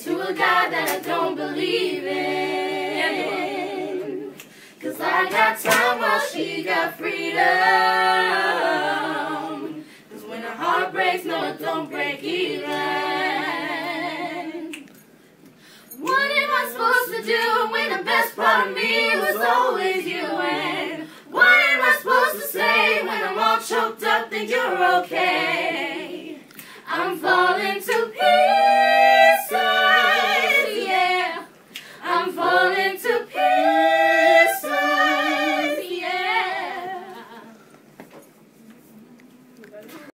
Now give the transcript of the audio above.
to a God that I don't believe in. Cause I got time while she got freedom. Cause when a heart breaks, no, it don't break even. What am I supposed to do when the best part of me was always you? And what am I supposed to say when I'm all choked up? Think you're okay?